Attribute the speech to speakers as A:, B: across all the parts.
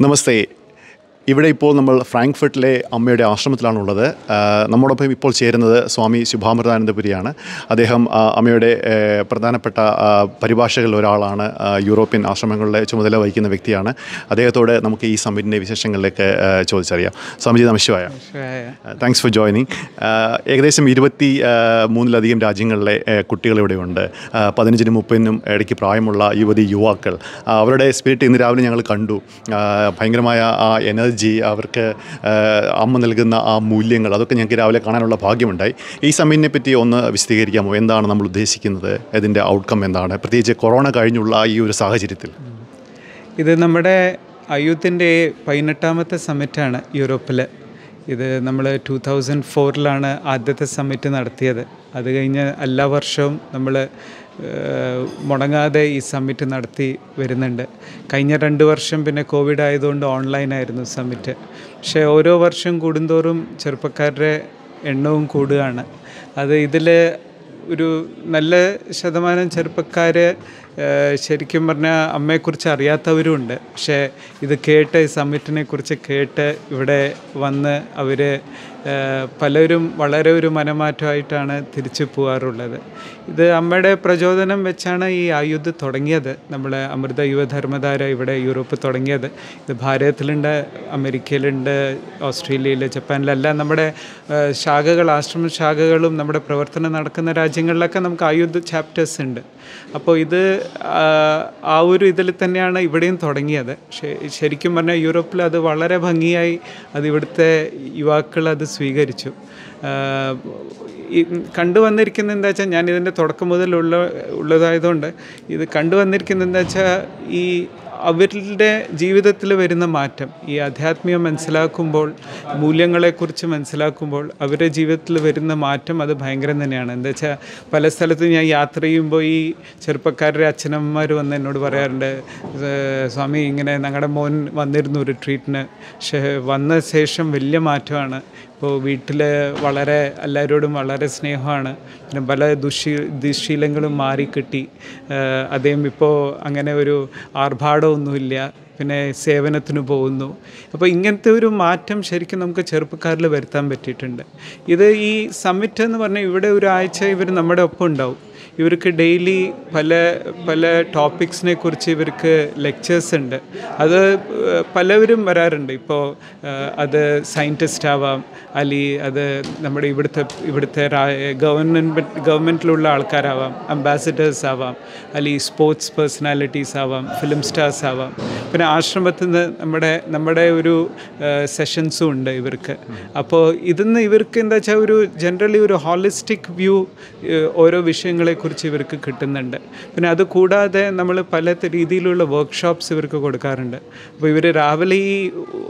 A: नमस्ते। ഇവിടെ ഇപ്പോൾ നമ്മൾ ഫ്രാങ്ക്ഫർട്ടിലെ അമ്മയുടെ ആശ്രമത്തിലാണുള്ളത്. ഉള്ളത് നമ്മോടൊപ്പം ഇപ്പോൾ ചേരുന്നത് സ്വാമി ശുഭാമൃതാനന്ദപുരിയാണ്. അദ്ദേഹം അമ്മയുടെ പ്രധാനപ്പെട്ട പരിഭാഷകളിൽ ഒരാളാണ്. യൂറോപ്യൻ ആശ്രമങ്ങളുടെ ചുമതല വഹിക്കുന്ന വ്യക്തിയാണ്. അദ്ദേഹത്തോട് നമുക്ക് ഈ സമ്മിറ്റിന്റെ വിശേഷങ്ങളിലേക്ക് ചോദിച്ചറിയാം. സ്വാമിജി നമശിവായ. താങ്ക്സ് ഫോർ ജോയിനിങ് ഏകദേശം ഇരുപത്തി മൂന്നിലധികം രാജ്യങ്ങളിലെ കുട്ടികൾ ഇവിടെയുണ്ട്. പതിനഞ്ചിനും മുപ്പതിനും ഇടയ്ക്ക് പ്രായമുള്ള യുവതി യുവാക്കൾ. അവരുടെ സ്പിരിറ്റ് ഇന്ന് രാവിലെ ഞങ്ങൾ കണ്ടു. ഭയങ്കരമായ ആ എനർജി അവർക്ക് അമ്മ നൽകുന്ന ആ മൂല്യങ്ങൾ അതൊക്കെ ഞങ്ങൾക്ക് രാവിലെ കാണാനുള്ള ഭാഗ്യമുണ്ടായി. ഈ സമയത്തിനെ പറ്റി ഒന്ന് വിശദീകരിക്കാമോ? എന്താണ് നമ്മൾ ഉദ്ദേശിക്കുന്നത്? ഇതിന്റെ ഔട്ട്കം എന്താണ്? പ്രത്യേകിച്ച് കൊറോണ കഴിഞ്ഞുള്ള ഈ ഒരു സാഹചര്യത്തിൽ.
B: ഇത് നമ്മുടെ അയ്യൂത്തിന്റെ പതിനെട്ടാമത്തെ സമ്മിറ്റാണ് യൂറോപ്പിൽ ഇത് നമ്മൾ ടു തൗസൻഡ് ഫോറിലാണ് ആദ്യത്തെ സമ്മിറ്റ് നടത്തിയത്. അത് കഴിഞ്ഞ് എല്ലാ വർഷവും നമ്മൾ മുടങ്ങാതെ ഈ സമ്മിറ്റ് നടത്തി വരുന്നുണ്ട്. കഴിഞ്ഞ രണ്ട് വർഷം പിന്നെ കോവിഡ് ആയതുകൊണ്ട് ഓൺലൈനായിരുന്നു സമ്മിറ്റ് പക്ഷേ ഓരോ വർഷം കൂടുന്തോറും ചെറുപ്പക്കാരുടെ എണ്ണവും കൂടുകയാണ്. അത് ഇതിൽ ഒരു നല്ല ശതമാനം ചെറുപ്പക്കാർ ശരിക്കും പറഞ്ഞാൽ അമ്മയെക്കുറിച്ച് അറിയാത്തവരുമുണ്ട്. പക്ഷേ ഇത് കേട്ട് സമ്മിറ്റിനെ കുറിച്ച് കേട്ട് ഇവിടെ വന്ന് അവർ പലരും വളരെ ഒരു മനമാറ്റമായിട്ടാണ് തിരിച്ചു പോകാറുള്ളത് ഇത് അമ്മയുടെ പ്രചോദനം വെച്ചാണ് ഈ ആയുധ തുടങ്ങിയത്. നമ്മൾ അമൃത യുവധർമ്മധാര ഇവിടെ യൂറോപ്പ് തുടങ്ങിയത്. ഇത് ഭാരതത്തിലുണ്ട് അമേരിക്കയിലുണ്ട് ഓസ്ട്രേലിയയിൽ ജപ്പാനിലെല്ലാം. നമ്മുടെ ശാഖകൾ ആശ്രമ ശാഖകളും നമ്മുടെ പ്രവർത്തനം നടക്കുന്ന രാജ്യങ്ങളിലൊക്കെ നമുക്ക് ആയുധ ചാപ്റ്റേഴ്സ് ഉണ്ട്. അപ്പോൾ ഇത് ആ, ഒരു ഇതിൽ തന്നെയാണ് ഇവിടെയും തുടങ്ങിയത്. ശരിക്കും പറഞ്ഞാൽ യൂറോപ്പിൽ അത് വളരെ ഭംഗിയായി അത് ഇവിടുത്തെ യുവാക്കൾ അത് സ്വീകരിച്ചു. കണ്ടുവന്നിരിക്കുന്നത് എന്താ വെച്ചാൽ ഞാൻ ഇതിന്റെ തുടക്കം മുതലുള്ള ഉള്ളതായതുകൊണ്ട് ഇത് കണ്ടുവന്നിരിക്കുന്നത് എന്താ വെച്ചാൽ ഈ അവരുടെ ജീവിതത്തിൽ വരുന്ന മാറ്റം ഈ ആധ്യാത്മികം മനസ്സിലാക്കുമ്പോൾ മൂല്യങ്ങളെക്കുറിച്ച് മനസ്സിലാക്കുമ്പോൾ അവരുടെ ജീവിതത്തിൽ വരുന്ന മാറ്റം അത് ഭയങ്കരം തന്നെയാണ്. എന്താ വെച്ചാൽ പല സ്ഥലത്തും ഞാൻ യാത്ര ചെയ്യുമ്പോൾ ഈ ചെറുപ്പക്കാരുടെ അച്ഛനമ്മമാർ വന്ന് എന്നോട് പറയാറുണ്ട് സ്വാമി ഇങ്ങനെ ഞങ്ങളുടെ മോൻ വന്നിരുന്നു ഒരു ട്രീറ്റിന് പക്ഷേ വന്ന ശേഷം വലിയ മാറ്റമാണ്. ഇപ്പോൾ വീട്ടിൽ വളരെ എല്ലാവരോടും വളരെ സ്നേഹമാണ്. പിന്നെ പല ദുശീ ദുശീലങ്ങളും മാറിക്കിട്ടി. അദ്ദേഹം ഇപ്പോൾ അങ്ങനെ ഒരു ആർഭാടമൊന്നുമില്ല. പിന്നെ സേവനത്തിന് പോകുന്നു. അപ്പോൾ ഇങ്ങനത്തെ ഒരു മാറ്റം ശരിക്കും നമുക്ക് ചെറുപ്പക്കാരിൽ വരുത്താൻ പറ്റിയിട്ടുണ്ട്. ഇത് ഈ സമ്മിറ്റ് എന്ന് പറഞ്ഞാൽ ഇവിടെ ഒരാഴ്ച ഇവർ നമ്മുടെ ഒപ്പം ഉണ്ടാവും. ഇവർക്ക് ഡെയിലി പല പല ടോപ്പിക്സിനെ കുറിച്ച് ഇവർക്ക് ലെക്ചേഴ്സ് ഉണ്ട്. അത് പലവരും വരാറുണ്ട്. ഇപ്പോൾ അത് സയന്റിസ്റ്റ് ആവാം അല്ലെ അത് നമ്മുടെ ഇവിടുത്തെ ഇവിടുത്തെ ഗവൺമെന്റ് ഗവൺമെന്റിലുള്ള ആൾക്കാരാവാം അംബാസിഡേഴ്സ് ആവാം അല്ലെങ്കിൽ സ്പോർട്സ് പേഴ്സണാലിറ്റീസ് ആവാം ഫിലിം സ്റ്റാർസ് ആവാം. പിന്നെ ആശ്രമത്തിൽ നിന്ന് നമ്മുടെ നമ്മുടെ ഒരു സെഷൻസും ഉണ്ട് ഇവർക്ക്. അപ്പോൾ ഇതിന്ന് ഇവർക്ക് എന്താ വെച്ചാൽ ഒരു ജനറലി ഒരു ഹോളിസ്റ്റിക് വ്യൂ ഓരോ വിഷയങ്ങളെക്കുറിച്ച് ഇവർക്ക് കിട്ടുന്നുണ്ട്. പിന്നെ അതുകൂടാതെ നമ്മൾ പല രീതിയിലുള്ള വർക്ക്ഷോപ്സ് ഇവർക്ക് കൊടുക്കാറുണ്ട്. അപ്പോൾ ഇവർ രാവിലെ ഈ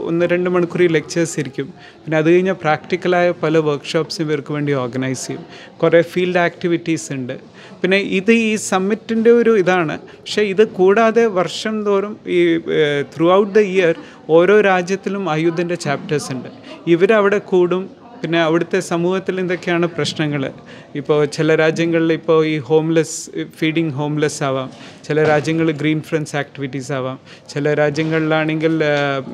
B: ഒന്ന് രണ്ട് മണിക്കൂർ ലെക്ചേഴ്സ് ഇരിക്കും. പിന്നെ അത് കഴിഞ്ഞാൽ പ്രാക്ടിക്കലായ പല വർക്ക്ഷോപ്സും ഇവർക്ക് വേണ്ടി ഓർഗനൈസ് ചെയ്യും. കുറേ ഫീൽഡ് ആക്ടിവിറ്റീസ് ഉണ്ട്. പിന്നെ ഇത് ഈ സമ്മിറ്റിന്റെ ഒരു ഇതാണ്. പക്ഷേ ഇത് കൂടാതെ വർഷം തോറും ഈ ത്രൂ ഔട്ട് ദ ഇയർ ഓരോ രാജ്യത്തിലും ആയുധന്റെ ചാപ്റ്റേഴ്സ് ഉണ്ട്. ഇവരവിടെ കൂടും. പിന്നെ അവിടുത്തെ സമൂഹത്തിൽ എന്തൊക്കെയാണ് പ്രശ്നങ്ങൾ? ഇപ്പോൾ ചില രാജ്യങ്ങളിൽ ഇപ്പോൾ ഈ ഹോംലെസ് ഫീഡിങ് ഹോംലെസ് ആവാം. ചില രാജ്യങ്ങളിൽ ഗ്രീൻ ഫ്രണ്ട്സ് ആക്ടിവിറ്റീസ് ആവാം. ചില രാജ്യങ്ങളിലാണെങ്കിൽ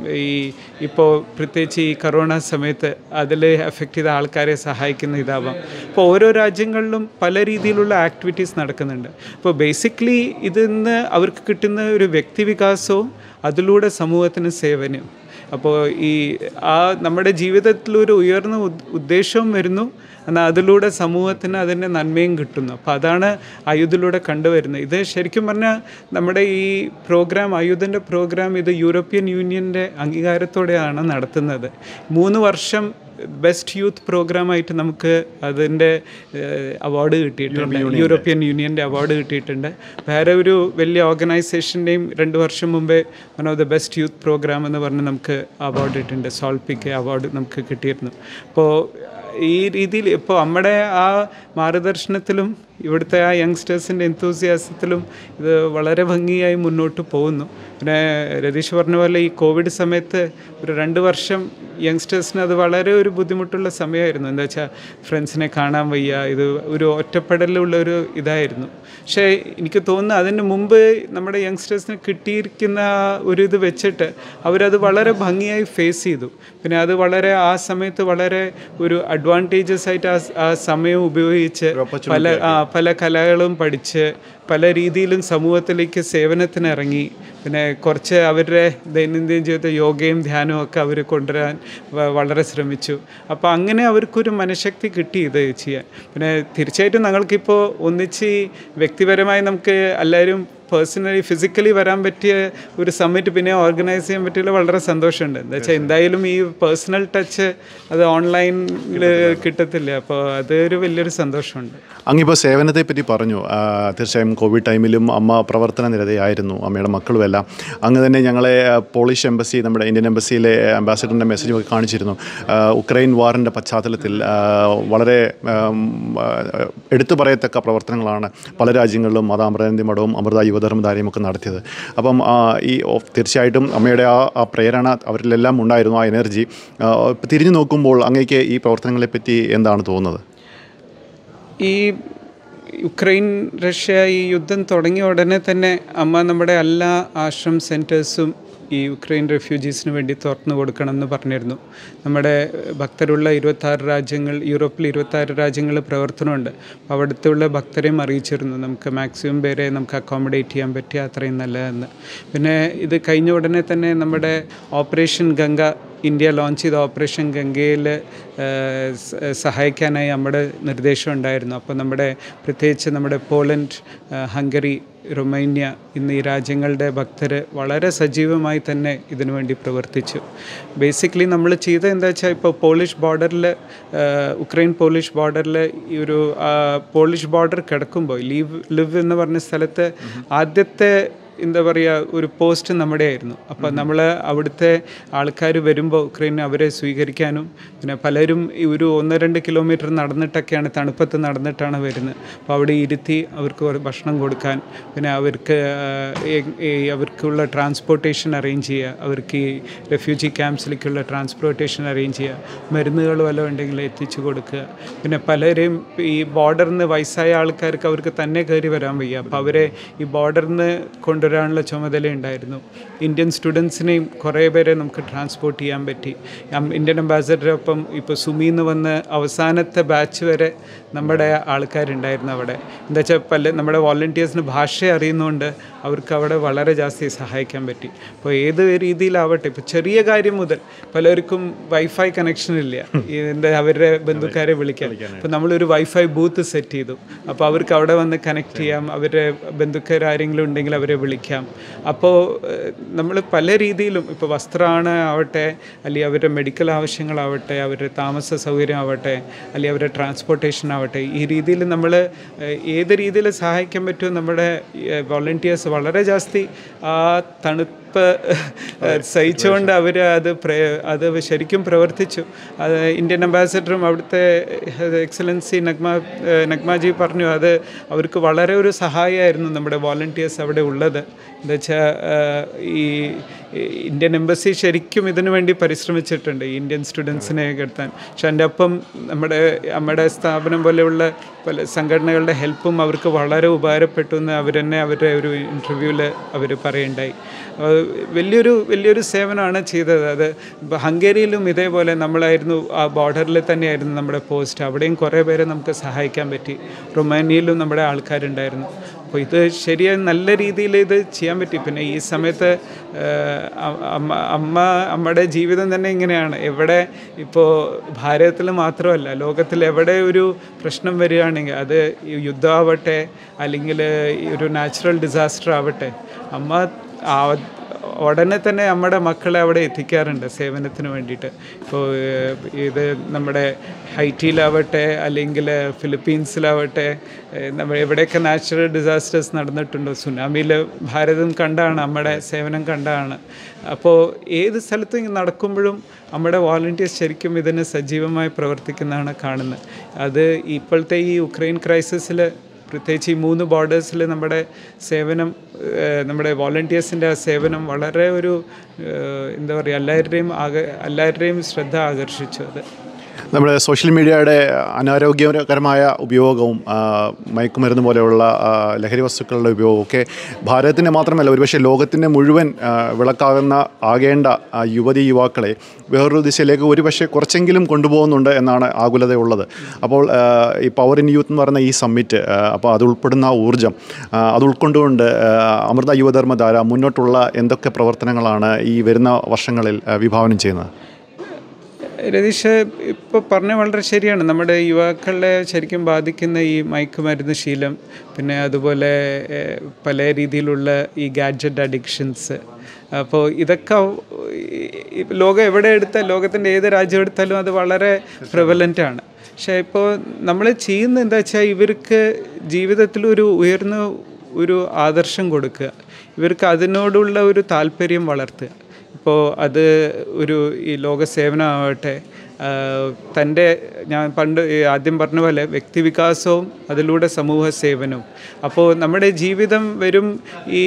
B: ഈ ഇപ്പോൾ പ്രത്യേകിച്ച് ഈ കൊറോണ സമയത്ത് അതിൽ എഫക്റ്റ് ചെയ്ത ആൾക്കാരെ സഹായിക്കുന്ന ഇതാവാം. ഇപ്പോൾ ഓരോ രാജ്യങ്ങളിലും പല രീതിയിലുള്ള ആക്ടിവിറ്റീസ് നടക്കുന്നുണ്ട്. അപ്പോൾ ബേസിക്കലി ഇതിൽ നിന്ന് അവർക്ക് കിട്ടുന്ന ഒരു വ്യക്തിവികാസവും അതിലൂടെ സമൂഹത്തിന് സേവനവും. അപ്പോൾ ഈ ആ നമ്മുടെ ജീവിതത്തിലൊരു ഉയർന്ന ഉദ്ദേശവും വരുന്നു. എന്നാൽ അതിലൂടെ സമൂഹത്തിന് അതിന്റെ നന്മയും കിട്ടുന്നു. അപ്പോൾ അതാണ് ആയുധിലൂടെ കണ്ടുവരുന്നത്. ഇത് ശരിക്കും പറഞ്ഞാൽ നമ്മുടെ ഈ പ്രോഗ്രാം ആയുധന്റെ പ്രോഗ്രാം ഇത് യൂറോപ്യൻ യൂണിയന്റെ അംഗീകാരത്തോടെയാണ് നടത്തുന്നത്. മൂന്ന് വർഷം ബെസ്റ്റ് യൂത്ത് പ്രോഗ്രാമായിട്ട് നമുക്ക് അതിന്റെ അവാർഡ് കിട്ടിയിട്ടുണ്ട്. യൂറോപ്യൻ യൂണിയന്റെ. അവാർഡ് കിട്ടിയിട്ടുണ്ട്. വേറെ ഒരു വലിയ ഓർഗനൈസേഷന്റെയും രണ്ട് വർഷം മുമ്പേ one of the best youth programme എന്ന് പറഞ്ഞ് നമുക്ക് അവാർഡ് കിട്ടിയിട്ടുണ്ട് സോൾപിക്ക് അവാർഡ് നമുക്ക് കിട്ടിയിരുന്നു. അപ്പോൾ ഈ രീതിയിൽ ഇപ്പോൾ നമ്മുടെ ആ മാർഗദർശനത്തിലും ഇവിടുത്തെ ആ യങ്സ്റ്റേഴ്സിന്റെ എന്തൂസിയാസത്തിലും ഇത് വളരെ ഭംഗിയായി മുന്നോട്ട് പോകുന്നു. പിന്നെ രതീഷ് പറഞ്ഞ പോലെ ഈ കോവിഡ് സമയത്ത് ഒരു രണ്ട് വർഷം യങ്സ്റ്റേഴ്സിന് അത് വളരെ ഒരു ബുദ്ധിമുട്ടുള്ള സമയമായിരുന്നു. എന്താ വെച്ചാൽ ഫ്രണ്ട്സിനെ കാണാൻ വയ്യ ഇത് ഒരു ഒറ്റപ്പെടലുള്ള ഒരു ഇതായിരുന്നു. പക്ഷേ എനിക്ക് തോന്നുന്നു അതിന് മുമ്പ് നമ്മുടെ യങ്സ്റ്റേഴ്സിന് കിട്ടിയിരിക്കുന്ന ഒരു ഇത് വെച്ചിട്ട് അവരത് വളരെ ഭംഗിയായി ഫേസ് ചെയ്തു. പിന്നെ അത് വളരെ ആ സമയത്ത് വളരെ ഒരു അഡ്വാന്റേജസ് ആയിട്ട് ആ ആ സമയം ഉപയോഗിച്ച് പല പല കലകളും പഠിച്ച് പല രീതിയിലും സമൂഹത്തിലേക്ക് സേവനത്തിന് ഇറങ്ങി പിന്നെ കുറച്ച് അവരുടെ ദൈനംദിന ജീവിതത്തിൽ യോഗയും ധ്യാനവും ഒക്കെ അവർ കൊണ്ടുവരാൻ വളരെ ശ്രമിച്ചു. അപ്പോൾ അങ്ങനെ അവർക്കൊരു മനഃശക്തി കിട്ടി ഇത് ചെയ്യാൻ. പിന്നെ തീർച്ചയായിട്ടും ഞങ്ങൾക്കിപ്പോൾ ഒന്നിച്ച് വ്യക്തിപരമായി നമുക്ക് എല്ലാവരും പേഴ്സണലി ഫിസിക്കലി വരാൻ പറ്റിയ ഒരു സമ്മിറ്റ് പിന്നെ ഓർഗനൈസ് ചെയ്യാൻ പറ്റിയതിൽ വളരെ സന്തോഷമുണ്ട്. എന്താ വെച്ചാൽ എന്തായാലും ഈ പേഴ്സണൽ ടച്ച് അത് ഓൺലൈനിൽ കിട്ടത്തില്ല. അപ്പോൾ അതൊരു വലിയൊരു സന്തോഷമുണ്ട്.
A: അങ്ങിപ്പോൾ സേവനത്തെ പറ്റി പറഞ്ഞു തീർച്ചയായും കോവിഡ് ടൈമിലും അമ്മ പ്രവർത്തന നിരതയായിരുന്നു. അമ്മയുടെ മക്കളുമെല്ലാം. അങ്ങ് തന്നെ ഞങ്ങളെ പോളിഷ് എംബസി നമ്മുടെ ഇന്ത്യൻ എംബസിയിലെ അംബാസിഡറിന്റെ മെസ്സേജ് ഒക്കെ കാണിച്ചിരുന്നു. ഉക്രൈൻ വാറിന്റെ പശ്ചാത്തലത്തിൽ വളരെ എടുത്തു പറയത്തക്ക പ്രവർത്തനങ്ങളാണ് പല രാജ്യങ്ങളിലും. മതാമൃതന്തി മഠവും അമൃത യുവധർമ്മധാരയും ഒക്കെ നടത്തിയത്. അപ്പം ഈ തീർച്ചയായിട്ടും അമ്മയുടെ ആ ആ പ്രേരണ അവരിലെല്ലാം ഉണ്ടായിരുന്നു ആ എനർജി. തിരിഞ്ഞു നോക്കുമ്പോൾ അങ്ങേക്ക് ഈ പ്രവർത്തനങ്ങളെപ്പറ്റി എന്താണ് തോന്നുന്നത്?
B: ഈ യുക്രൈൻ റഷ്യ ഈ യുദ്ധം തുടങ്ങിയ ഉടനെ തന്നെ അമ്മ നമ്മുടെ എല്ലാ ആശ്രം സെന്റേഴ്സും ഈ യുക്രൈൻ റെഫ്യൂജീസിന് വേണ്ടി തുറന്നു കൊടുക്കണമെന്ന് പറഞ്ഞിരുന്നു. നമ്മുടെ ഭക്തരുള്ള ഇരുപത്താറ് രാജ്യങ്ങൾ യൂറോപ്പിൽ ഇരുപത്താറ് രാജ്യങ്ങൾ പ്രവർത്തനമുണ്ട്. അപ്പോൾ അവിടുത്തെ ഉള്ള ഭക്തരെയും അറിയിച്ചിരുന്നു. നമുക്ക് മാക്സിമം പേരെ നമുക്ക് അക്കോമഡേറ്റ് ചെയ്യാൻ പറ്റിയ അത്രയും നല്ലതെന്ന്. പിന്നെ ഇത് കഴിഞ്ഞ ഉടനെ തന്നെ നമ്മുടെ ഓപ്പറേഷൻ ഗംഗ ഇന്ത്യ ലോഞ്ച് ചെയ്ത ഓപ്പറേഷൻ ഗംഗയിൽ സഹായിക്കാനായി നമ്മുടെ നിർദ്ദേശം ഉണ്ടായിരുന്നു. അപ്പോൾ നമ്മുടെ പ്രത്യേകിച്ച് നമ്മുടെ പോളണ്ട് ഹംഗറി റൊമേനിയ എന്നീ രാജ്യങ്ങളുടെ ഭക്തർ വളരെ സജീവമായി തന്നെ ഇതിനുവേണ്ടി പ്രവർത്തിച്ചു. ബേസിക്കലി നമ്മൾ ചെയ്തത് എന്താ വെച്ചാൽ ഇപ്പോൾ പോളിഷ് ബോർഡറിൽ ഉക്രൈൻ പോളിഷ് ബോർഡറിൽ ഈ ഒരു പോളിഷ് ബോർഡർ കിടക്കുമ്പോൾ ലീവ് ലിവ് എന്ന് പറഞ്ഞ സ്ഥലത്ത് ആദ്യത്തെ എന്താ പറയുക ഒരു പോസ്റ്റ് നമ്മുടെ ആയിരുന്നു അപ്പോൾ നമ്മൾ അവിടുത്തെ ആൾക്കാർ വരുമ്പോൾ ഉക്രൈൻ അവരെ സ്വീകരിക്കാനും പിന്നെ പലരും ഈ ഒരു ഒന്ന് രണ്ട് കിലോമീറ്റർ നടന്നിട്ടൊക്കെയാണ് തണുപ്പത്ത് നടന്നിട്ടാണ് വരുന്നത്. അപ്പോൾ അവിടെ ഇരുത്തി അവർക്ക് ഭക്ഷണം കൊടുക്കാൻ പിന്നെ അവർക്ക് അവർക്കുള്ള ട്രാൻസ്പോർട്ടേഷൻ അറേഞ്ച് ചെയ്യുക അവർക്ക് ഈ റെഫ്യൂജി ക്യാമ്പ്സിലേക്കുള്ള ട്രാൻസ്പോർട്ടേഷൻ അറേഞ്ച് ചെയ്യുക മരുന്നുകൾ വല്ലതും ഉണ്ടെങ്കിൽ എത്തിച്ചു കൊടുക്കുക. പിന്നെ പലരെയും ഈ ബോർഡറിൽ നിന്ന് വയസ്സായ ആൾക്കാർക്ക് അവർക്ക് തന്നെ കയറി വരാൻ വയ്യ. അപ്പോൾ അവരെ ഈ ബോർഡറിൽ നിന്ന് കൊണ്ടുവരാനുള്ള ചുമതല ഉണ്ടായിരുന്നു. ഇന്ത്യൻ സ്റ്റുഡൻസിനെയും കുറേ പേരെ നമുക്ക് ട്രാൻസ്പോർട്ട് ചെയ്യാൻ പറ്റി. ഇന്ത്യൻ അംബാസഡറൊപ്പം ഇപ്പോൾ സുമിന്ന് വന്ന് അവസാനത്തെ ബാച്ച് വരെ നമ്മുടെ ആൾക്കാരുണ്ടായിരുന്നു അവിടെ. എന്താ വെച്ചാൽ പല നമ്മുടെ വോളണ്ടിയേഴ്സിന് ഭാഷ അറിയുന്നതുകൊണ്ട് അവർക്ക് അവിടെ വളരെ ജാസ്തി സഹായിക്കാൻ പറ്റി. അപ്പോൾ ഏത് രീതിയിലാവട്ടെ ഇപ്പോൾ ചെറിയ കാര്യം മുതൽ പലർക്കും വൈഫൈ കണക്ഷൻ ഇല്ല. എന്താ അവരുടെ ബന്ധുക്കാരെ വിളിക്കാൻ. അപ്പോൾ നമ്മളൊരു വൈഫൈ ബൂത്ത് സെറ്റ് ചെയ്തു. അപ്പോൾ അവർക്ക് അവിടെ വന്ന് കണക്ട് ചെയ്യാം. അവരുടെ ബന്ധുക്കാർ ആരെങ്കിലും ഉണ്ടെങ്കിൽ അവരെ വിളിക്കാം. അപ്പോൾ നമ്മൾ പല രീതിയിലും ഇപ്പോൾ വസ്ത്രമാണ് ആവട്ടെ അല്ലെങ്കിൽ അവരുടെ മെഡിക്കൽ ആവശ്യങ്ങളാവട്ടെ അവരുടെ താമസ സൗകര്യം ആവട്ടെ അല്ലെങ്കിൽ അവരുടെ ട്രാൻസ്പോർട്ടേഷൻ ആവട്ടെ ഈ രീതിയിൽ നമ്മൾ ഏത് രീതിയിൽ സഹായിക്കാൻ പറ്റുമോ നമ്മുടെ വോളണ്ടിയേഴ്സ് വളരെ ജാസ്തി ആ തണുപ്പ് സഹിച്ചുകൊണ്ട് അവർ അത് പ്രേ അത് ശരിക്കും പ്രവർത്തിച്ചു. അത് ഇന്ത്യൻ അംബാസിഡറും അവിടുത്തെ എക്സലൻസി നഗ്മ നഗ്മാജി പറഞ്ഞു അത് അവർക്ക് വളരെ ഒരു സഹായമായിരുന്നു നമ്മുടെ വോളണ്ടിയേഴ്സ് അവിടെ ഉള്ളത്. എന്താ വെച്ചാൽ ഈ ഇന്ത്യൻ എംബസി ശരിക്കും ഇതിനു വേണ്ടി പരിശ്രമിച്ചിട്ടുണ്ട് ഇന്ത്യൻ സ്റ്റുഡൻസിനെ കെടുത്താൻ പക്ഷെ എന്റെ ഒപ്പം നമ്മുടെ നമ്മുടെ സ്ഥാപനം പോലെയുള്ള പല സംഘടനകളുടെ ഹെൽപ്പും അവർക്ക് വളരെ ഉപകാരപ്പെട്ടു എന്ന് അവർ തന്നെ അവരുടെ ഒരു ഇന്റർവ്യൂവിൽ അവർ പറയുണ്ടായി. വലിയൊരു വലിയൊരു സേവനമാണ് ചെയ്തത്. അത് ഹംഗേരിയിലും ഇതേപോലെ നമ്മളായിരുന്നു ആ ബോർഡറിൽ തന്നെയായിരുന്നു നമ്മുടെ പോസ്റ്റ്. അവിടെയും കുറേ പേരെ നമുക്ക് സഹായിക്കാൻ പറ്റി. റൊമാനിയയിലും നമ്മുടെ ആൾക്കാരുണ്ടായിരുന്നു. അപ്പോൾ ഇത് ശരിയായി നല്ല രീതിയിൽ ഇത് ചെയ്യാൻ പറ്റി. പിന്നെ ഈ സമയത്ത് അമ്മ അമ്മ അമ്മയുടെ ജീവിതം തന്നെ ഇങ്ങനെയാണ്. എവിടെ ഇപ്പോൾ ഭാരതത്തിൽ മാത്രമല്ല ലോകത്തിൽ എവിടെ ഒരു പ്രശ്നം വരികയാണെങ്കിൽ അത് യുദ്ധമാവട്ടെ അല്ലെങ്കിൽ ഒരു നാച്ചുറൽ ഡിസാസ്റ്റർ ആവട്ടെ അമ്മ ഉടനെ തന്നെ നമ്മുടെ മക്കളെ അവിടെ എത്തിക്കാറുണ്ട് സേവനത്തിന് വേണ്ടിയിട്ട്. ഇപ്പോൾ ഇത് നമ്മുടെ ഹൈറ്റിയിലാവട്ടെ അല്ലെങ്കിൽ ഫിലിപ്പീൻസിലാവട്ടെ നമ്മൾ എവിടെയൊക്കെ നാച്ചുറൽ ഡിസാസ്റ്റേഴ്സ് നടന്നിട്ടുണ്ടോ സുനാമിയിൽ ഭാരതം കണ്ടാണ് നമ്മുടെ സേവനം കണ്ടാണ്. അപ്പോൾ ഏത് സ്ഥലത്തും നടക്കുമ്പോഴും നമ്മുടെ വോളണ്ടിയേഴ്സ് ശരിക്കും ഇതിന് സജീവമായി പ്രവർത്തിക്കുന്നതാണ് കാണുന്നത്. അത് ഇപ്പോഴത്തെ ഈ ഉക്രൈൻ ക്രൈസിസിൽ പ്രത്യേകിച്ച് ഈ മൂന്ന് ബോർഡേഴ്സിൽ നമ്മുടെ സേവനം നമ്മുടെ വോളണ്ടിയേഴ്സിന്റെ സേവനം വളരെ ഒരു എന്താ പറയുക എല്ലാവരുടെയും ആക എല്ലാവരുടെയും ശ്രദ്ധ ആകർഷിച്ചു അത്.
A: നമ്മുടെ സോഷ്യൽ മീഡിയയുടെ അനാരോഗ്യകരമായ ഉപയോഗവും മയക്കുമരുന്ന് പോലെയുള്ള ലഹരി വസ്തുക്കളുടെ ഉപയോഗവും ഒക്കെ ഭാരതത്തിന്റെ മാത്രമല്ല ഒരുപക്ഷെ ലോകത്തിന്റെ മുഴുവൻ വിളക്കാകുന്ന ആകേണ്ട യുവതി യുവാക്കളെ വേറൊരു ദിശയിലേക്ക് ഒരുപക്ഷെ കുറച്ചെങ്കിലും കൊണ്ടുപോകുന്നുണ്ട് എന്നാണ് ആകുലതയുള്ളത്. അപ്പോൾ ഈ പവർ ഇൻ യൂത്ത് എന്ന് പറയുന്ന ഈ സമ്മിറ്റ് അപ്പോൾ അത് ഉൾപ്പെടുന്ന ഊർജം അത് ഉൾക്കൊണ്ടുകൊണ്ട് അമൃത യുവധർമ്മധാര മുന്നോട്ടുള്ള എന്തൊക്കെ പ്രവർത്തനങ്ങളാണ് ഈ വരുന്ന വർഷങ്ങളിൽ വിഭാവനം ചെയ്യുന്നത്?
B: രതീഷ് ഇപ്പോൾ പറഞ്ഞ വളരെ ശരിയാണ്. നമ്മുടെ യുവാക്കളെ ശരിക്കും ബാധിക്കുന്ന ഈ മയക്കുമരുന്ന് ശീലം പിന്നെ അതുപോലെ പല രീതിയിലുള്ള ഈ ഗാഡ്ജറ്റ് അഡിക്ഷൻസ് അപ്പോൾ ഇതൊക്കെ ലോകം എവിടെ എടുത്താൽ ലോകത്തിന്റെ ഏത് രാജ്യം എടുത്താലും അത് വളരെ പ്രിവലന്റ് ആണ്. പക്ഷേ ഇപ്പോൾ നമ്മൾ ചെയ്യുന്ന എന്താ വെച്ചാൽ ഇവർക്ക് ജീവിതത്തിൽ ഒരു ഉയർന്ന ഒരു ആദർശം കൊടുക്കുക. ഇവർക്ക് അതിനോടുള്ള ഒരു താല്പര്യം വളർത്തുക. ഇപ്പോൾ അത് ഒരു ഈ ലോക സേവനമാവട്ടെ തന്റെ ഞാൻ പണ്ട് ആദ്യം പറഞ്ഞ പോലെ വ്യക്തിവികാസവും അതിലൂടെ സമൂഹ സേവനവും അപ്പോൾ നമ്മുടെ ജീവിതം വരും ഈ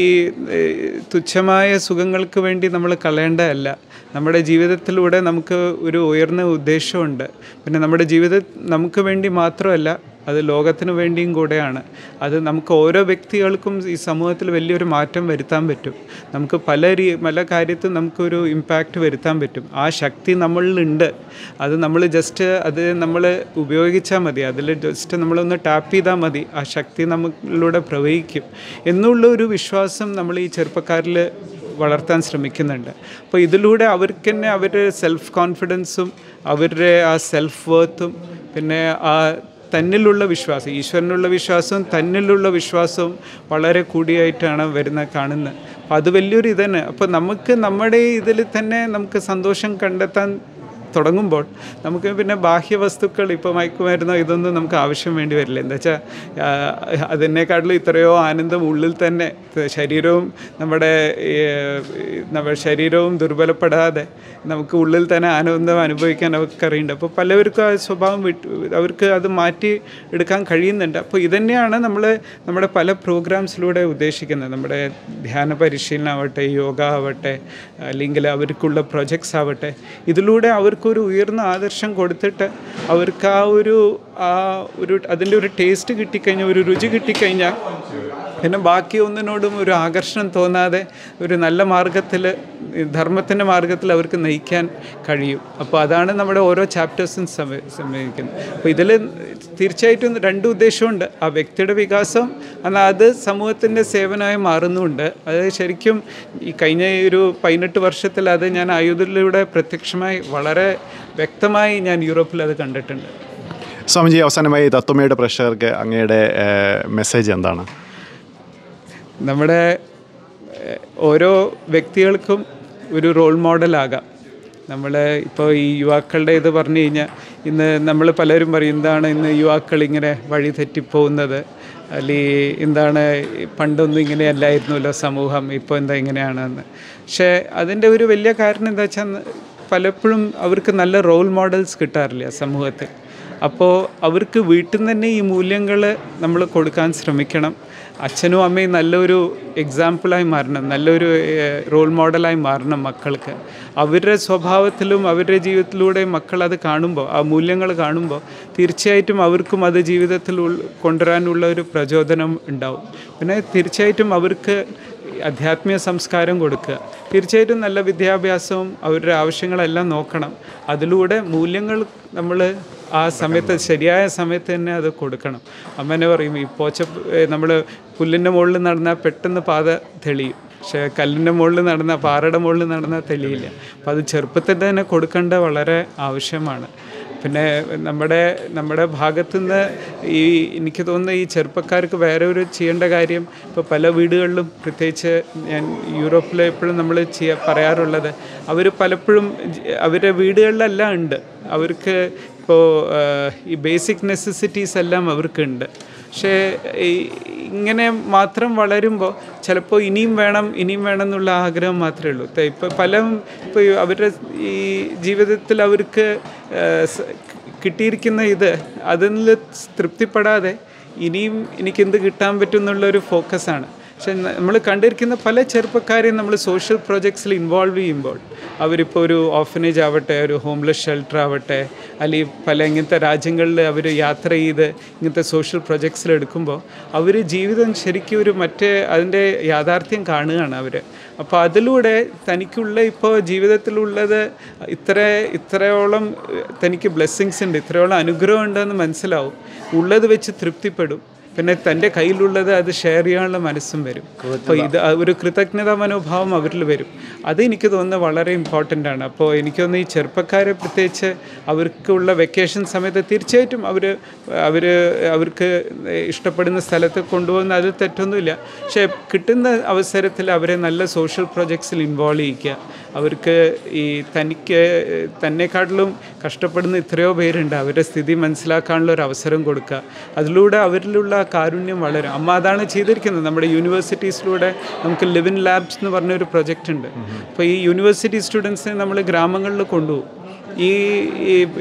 B: തുച്ഛമായ സുഖങ്ങൾക്ക് വേണ്ടി നമ്മൾ കളയേണ്ടതല്ല. നമ്മുടെ ജീവിതത്തിലൂടെ നമുക്ക് ഒരു ഉയർന്ന ഉദ്ദേശമുണ്ട്. പിന്നെ നമ്മുടെ ജീവിതം നമുക്ക് വേണ്ടി മാത്രമല്ല അത് ലോകത്തിന് വേണ്ടിയും കൂടെയാണ്. അത് നമുക്ക് ഓരോ വ്യക്തികൾക്കും ഈ സമൂഹത്തിൽ വലിയൊരു മാറ്റം വരുത്താൻ പറ്റും. നമുക്ക് പല രീ പല കാര്യത്തും നമുക്കൊരു ഇമ്പാക്റ്റ് വരുത്താൻ പറ്റും. ആ ശക്തി നമ്മളിലുണ്ട്. അത് നമ്മൾ ജസ്റ്റ് അത് നമ്മൾ ഉപയോഗിച്ചാൽ മതി. അതിൽ ജസ്റ്റ് നമ്മളൊന്ന് ടാപ്പ് ചെയ്താൽ മതി. ആ ശക്തി നമ്മളിലൂടെ പ്രവഹിക്കും. എന്നുള്ള ഒരു വിശ്വാസം നമ്മൾ ഈ ചെറുപ്പക്കാരിൽ വളർത്താൻ ശ്രമിക്കുന്നുണ്ട്. അപ്പോൾ ഇതിലൂടെ അവർക്ക് തന്നെ അവരുടെ സെൽഫ് കോൺഫിഡൻസും അവരുടെ ആ സെൽഫ് വർത്തും പിന്നെ ആ തന്നിലുള്ള വിശ്വാസം ഈശ്വരനുള്ള വിശ്വാസവും തന്നിലുള്ള വിശ്വാസവും വളരെ കൂടിയായിട്ടാണ് വരുന്ന കാണുന്നത്. അപ്പോൾ അത് വലിയൊരു ഇതന്നെ അപ്പോൾ നമുക്ക് നമ്മുടെ ഇതിൽ തന്നെ നമുക്ക് സന്തോഷം കണ്ടെത്താൻ തുടങ്ങുമ്പോൾ നമുക്ക് പിന്നെ ബാഹ്യവസ്തുക്കൾ ഇപ്പോൾ മയക്കുമരുന്നോ ഇതൊന്നും നമുക്ക് ആവശ്യം വേണ്ടി വരില്ല. എന്താ വെച്ചാൽ അതിനേക്കാട്ടിലും ഇത്രയോ ആനന്ദം ഉള്ളിൽ തന്നെ ശരീരവും നമ്മുടെ നമ്മുടെ ശരീരവും ദുർബലപ്പെടാതെ നമുക്ക് ഉള്ളിൽ തന്നെ ആനന്ദം അനുഭവിക്കാൻ അവർക്ക് അറിയുന്നുണ്ട് അപ്പോൾ പലവർക്കും ആ സ്വഭാവം വിട്ട് അവർക്ക് അത് മാറ്റി എടുക്കാൻ കഴിയുന്നുണ്ട്. അപ്പോൾ ഇതന്നെയാണ് നമ്മൾ നമ്മുടെ പല പ്രോഗ്രാംസിലൂടെ ഉദ്ദേശിക്കുന്നത്. നമ്മുടെ ധ്യാന പരിശീലനം ആവട്ടെ യോഗ ആവട്ടെ അല്ലെങ്കിൽ അവർക്കുള്ള പ്രൊജക്ട്സ് ആവട്ടെ ഇതിലൂടെ അവർക്കൊരു ഉയർന്ന ആദർശം കൊടുത്തിട്ട് അവർക്ക് ആ ഒരു ആ ഒരു അതിന്റെ ഒരു ടേസ്റ്റ് കിട്ടിക്കഴിഞ്ഞാൽ ഒരു രുചി കിട്ടിക്കഴിഞ്ഞാൽ പിന്നെ ബാക്കി ഒന്നിനോടും ഒരു ആകർഷണം തോന്നാതെ ഒരു നല്ല മാർഗത്തിൽ ധർമ്മത്തിന്റെ മാർഗത്തിൽ അവർക്ക് നയിക്കാൻ കഴിയും. അപ്പോൾ അതാണ് നമ്മുടെ ഓരോ ചാപ്റ്റേഴ്സും സംഭവിക്കുന്നത് അപ്പോൾ ഇതിൽ തീർച്ചയായിട്ടും രണ്ട് ഉദ്ദേശമുണ്ട്. ആ വ്യക്തിയുടെ വികാസം എന്നാൽ അത് സമൂഹത്തിന്റെ സേവനമായി മാറുന്നുമുണ്ട് അത് ശരിക്കും ഈ കഴിഞ്ഞ ഒരു പതിനെട്ട് വർഷത്തിൽ അത് ഞാൻ ആയുധത്തിലൂടെ പ്രത്യക്ഷമായി വളരെ വ്യക്തമായി ഞാൻ യൂറോപ്പിൽ അത് കണ്ടിട്ടുണ്ട്.
A: സ്വാമിജി അവസാനമായി തത്വമയുടെ പ്രേക്ഷകർക്ക് അങ്ങയുടെ മെസ്സേജ് എന്താണ്?
B: നമ്മുടെ ഓരോ വ്യക്തികൾക്കും ഒരു റോൾ മോഡലാകാം നമ്മൾ ഇപ്പോൾ ഈ യുവാക്കളുടെ ഇത് പറഞ്ഞു കഴിഞ്ഞാൽ ഇന്ന് നമ്മൾ പലരും പറയും എന്താണ് ഇന്ന് യുവാക്കൾ ഇങ്ങനെ വഴി തെറ്റിപ്പോകുന്നത്? അല്ലെങ്കിൽ എന്താണ് പണ്ടൊന്നും ഇങ്ങനെയല്ലായിരുന്നല്ലോ സമൂഹം ഇപ്പോൾ എന്താ ഇങ്ങനെയാണെന്ന്? പക്ഷേ അതിന്റെ ഒരു വലിയ കാരണം എന്താ വെച്ചാൽ പലപ്പോഴും അവർക്ക് നല്ല റോൾ മോഡൽസ് കിട്ടാറില്ല സമൂഹത്തിൽ. അപ്പോൾ അവർക്ക് വീട്ടിൽ നിന്ന് തന്നെ ഈ മൂല്യങ്ങൾ നമ്മൾ കൊടുക്കാൻ ശ്രമിക്കണം. അച്ഛനും അമ്മയും നല്ലൊരു എക്സാമ്പിളായി മാറണം നല്ലൊരു റോൾ മോഡലായി മാറണം മക്കൾക്ക്. അവരുടെ സ്വഭാവത്തിലും അവരുടെ ജീവിതത്തിലൂടെ മക്കൾ അത് കാണുമ്പോൾ ആ മൂല്യങ്ങൾ കാണുമ്പോൾ തീർച്ചയായിട്ടും അവർക്കും അത് ജീവിതത്തിൽ കൊണ്ടുവരാനുള്ള ഒരു പ്രചോദനം ഉണ്ടാവും. പിന്നെ തീർച്ചയായിട്ടും അവർക്ക് അധ്യാത്മിക സംസ്കാരം കൊടുക്കുക. തീർച്ചയായിട്ടും നല്ല വിദ്യാഭ്യാസവും അവരുടെ ആവശ്യങ്ങളെല്ലാം നോക്കണം. അതിലൂടെ മൂല്യങ്ങൾ നമ്മൾ ആ സമയത്ത് ശരിയായ സമയത്ത് തന്നെ അത് കൊടുക്കണം. അമ്മനെ പറയും ഈ പോച്ച നമ്മൾ പുല്ലിന്റെ മുകളിൽ നടന്നാൽ പെട്ടെന്ന് പാത തെളിയും. പക്ഷേ കല്ലിന്റെ മുകളിൽ നടന്ന പാറയുടെ മുകളിൽ നടന്നാൽ തെളിയില്ല. അപ്പോൾ അത് ചെറുപ്പത്തിൽ തന്നെ കൊടുക്കേണ്ട വളരെ ആവശ്യമാണ്. പിന്നെ നമ്മുടെ നമ്മുടെ ഭാഗത്തു നിന്ന് ഈ എനിക്ക് തോന്നുന്ന ഈ ചെറുപ്പക്കാർക്ക് വേറെ ഒരു ചെയ്യേണ്ട കാര്യം ഇപ്പോൾ പല വീടുകളിലും പ്രത്യേകിച്ച് ഞാൻ യൂറോപ്പിൽ എപ്പോഴും നമ്മൾ ചെയ്യാ പറയാറുള്ളത് അവർ പലപ്പോഴും അവരുടെ വീടുകളിലെല്ലാം ഉണ്ട്. അവർക്ക് ഇപ്പോൾ ഈ ബേസിക് നെസസിറ്റീസ് എല്ലാം അവർക്കുണ്ട്. പക്ഷേ ഇങ്ങനെ മാത്രം വളരുമ്പോൾ ചിലപ്പോൾ ഇനിയും വേണം ഇനിയും വേണം എന്നുള്ള ആഗ്രഹം മാത്രമേ ഉള്ളൂ. ഇപ്പോൾ പല ഇപ്പോൾ അവരുടെ ഈ ജീവിതത്തിൽ അവർക്ക് കിട്ടിയിരിക്കുന്ന ഇത് അതിൽ തൃപ്തിപ്പെടാതെ ഇനിയും എനിക്കെന്ത് കിട്ടാൻ പറ്റും എന്നുള്ളൊരു ഫോക്കസാണ്. പക്ഷെ നമ്മൾ കണ്ടിരിക്കുന്ന പല ചെറുപ്പക്കാരെയും നമ്മൾ സോഷ്യൽ പ്രോജക്ട്സിൽ ഇൻവോൾവ് ചെയ്യുമ്പോൾ അവരിപ്പോൾ ഒരു ഓഫനേജ് ആവട്ടെ ഒരു ഹോംലെസ് ഷെൽട്ടർ ആവട്ടെ അല്ലെങ്കിൽ പല ഇങ്ങനത്തെ രാജ്യങ്ങളിൽ അവർ യാത്ര ചെയ്ത് ഇങ്ങനത്തെ സോഷ്യൽ പ്രൊജക്ട്സിൽ എടുക്കുമ്പോൾ അവർ ജീവിതം ശരിക്കും ഒരു മറ്റേ അതിന്റെ യാഥാർത്ഥ്യം കാണുകയാണ് അവർ അപ്പോൾ അതിലൂടെ തനിക്കുള്ള ഇപ്പോൾ ജീവിതത്തിലുള്ളത് ഇത്ര ഇത്രയോളം തനിക്ക് ബ്ലെസ്സിങ്സ് ഉണ്ട് ഇത്രയോളം അനുഗ്രഹം ഉണ്ടെന്ന് മനസ്സിലാവും. ഉള്ളത് വെച്ച് തൃപ്തിപ്പെടും. പിന്നെ തന്റെ കയ്യിലുള്ളത് അത് ഷെയർ ചെയ്യാനുള്ള മനസ്സും വരും. അപ്പോൾ ഇത് ഒരു കൃതജ്ഞതാ മനോഭാവം അവരിൽ വരും. അത് എനിക്ക് തോന്നുന്നത് വളരെ ഇമ്പോർട്ടന്റ് ആണ്. അപ്പോൾ എനിക്ക് തോന്നുന്നു ഈ ചെറുപ്പക്കാരെ പ്രത്യേകിച്ച് അവർക്കുള്ള വെക്കേഷൻ സമയത്ത് തീർച്ചയായിട്ടും അവർ അവർ അവർക്ക് ഇഷ്ടപ്പെടുന്ന സ്ഥലത്ത് കൊണ്ടുപോകുന്ന അത് തെറ്റൊന്നുമില്ല. പക്ഷേ കിട്ടുന്ന അവസരത്തിൽ അവരെ നല്ല സോഷ്യൽ പ്രോജക്ട്സിൽ ഇൻവോൾവ് ചെയ്യിക്കുക അവർക്ക് ഈ തനിക്ക് തന്നെക്കാട്ടിലും കഷ്ടപ്പെടുന്ന എത്രയോ പേരുണ്ട്. അവരുടെ സ്ഥിതി മനസ്സിലാക്കാനുള്ള ഒരു അവസരം കൊടുക്കുക. അതിലൂടെ അവരിലുള്ള കാരുണ്യം വളരും. അമ്മ അതാണ് ചെയ്തിരിക്കുന്നത്. നമ്മുടെ യൂണിവേഴ്സിറ്റീസിലൂടെ നമുക്ക് ലിവിൻ ലാബ്സ് എന്ന് പറഞ്ഞൊരു പ്രൊജക്റ്റ് ഉണ്ട്. അപ്പോൾ ഈ യൂണിവേഴ്സിറ്റി സ്റ്റുഡൻസിനെ നമ്മൾ ഗ്രാമങ്ങളിൽ കൊണ്ടുപോകും. ഈ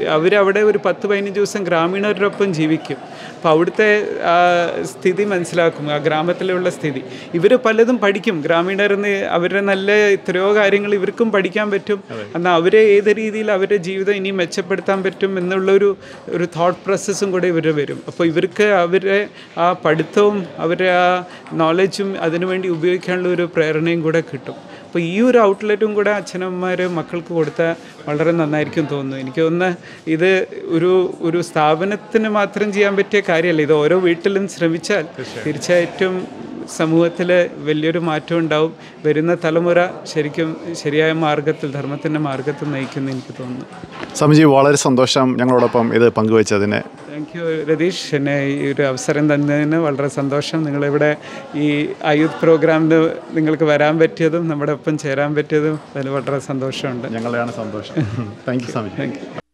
B: അവരവിടെ ഒരു പത്ത് പതിനഞ്ച് ദിവസം ഗ്രാമീണരോടൊപ്പം ജീവിക്കും. അപ്പോൾ അവിടുത്തെ ആ സ്ഥിതി മനസ്സിലാക്കും ആ ഗ്രാമത്തിലുള്ള സ്ഥിതി. ഇവർ പലതും പഠിക്കും. ഗ്രാമീണരെന്ന് അവരുടെ നല്ല എത്രയോ കാര്യങ്ങൾ ഇവർക്കും പഠിക്കാൻ പറ്റും. എന്നാൽ അവരെ ഏത് രീതിയിൽ അവരുടെ ജീവിതം ഇനി മെച്ചപ്പെടുത്താൻ പറ്റും എന്നുള്ളൊരു ഒരു തോട്ട് പ്രോസസ്സും കൂടെ ഇവർ വരും. അപ്പോൾ ഇവർക്ക് അവരെ ആ പഠിത്തവും അവരുടെ ആ നോളജും അതിനുവേണ്ടി ഉപയോഗിക്കാനുള്ള ഒരു പ്രേരണയും കൂടെ കിട്ടും. അപ്പോൾ ഈ ഒരു ഔട്ട്ലെറ്റും കൂടെ അച്ഛനമ്മമാർ മക്കൾക്ക് കൊടുത്താൽ വളരെ നന്നായിരിക്കും തോന്നുന്നു. എനിക്ക് തോന്നുന്നു ഇത് ഒരു ഒരു സ്ഥാപനത്തിന് മാത്രം ചെയ്യാൻ പറ്റിയ കാര്യമല്ല. ഇത് ഓരോ വീട്ടിലും ശ്രമിച്ചാൽ തീർച്ചയായിട്ടും സമൂഹത്തിൽ വലിയൊരു മാറ്റം ഉണ്ടാവും. വരുന്ന തലമുറ ശരിക്കും ശരിയായ മാർഗത്തിൽ ധർമ്മത്തിന്റെ മാർഗത്തിൽ നയിക്കുന്നു എനിക്ക് തോന്നുന്നു.
A: സമജി വളരെ സന്തോഷം ഞങ്ങളോടൊപ്പം ഇത് പങ്കുവച്ചതിന്.
B: Thank you Ratheesh. എന്നെ ഈ ഒരു അവസരം തന്നതിന് വളരെ സന്തോഷം. നിങ്ങളിവിടെ ഈ ആയുത് പ്രോഗ്രാമിന് നിങ്ങൾക്ക് വരാൻ പറ്റിയതും നമ്മുടെ ഒപ്പം ചേരാൻ പറ്റിയതും അതിൽ വളരെ സന്തോഷമുണ്ട്.
A: ഞങ്ങളെയാണ് സന്തോഷം. Thank you സമജി
B: thank U